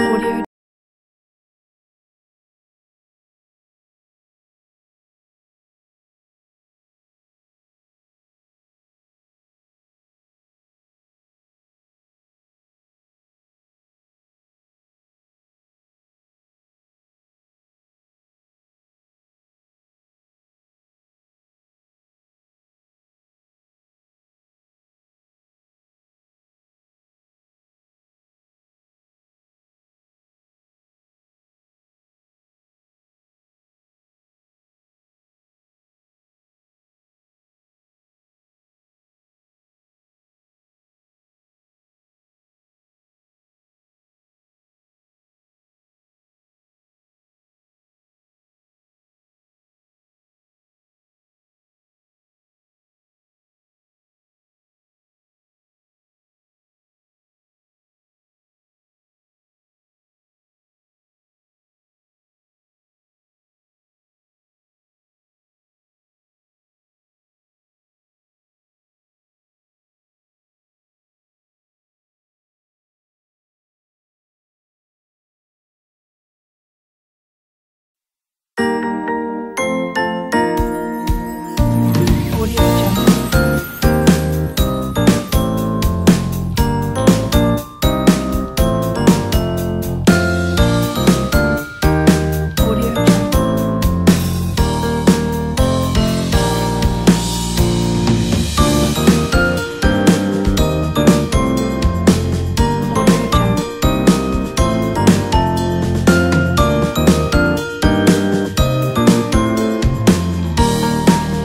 Audio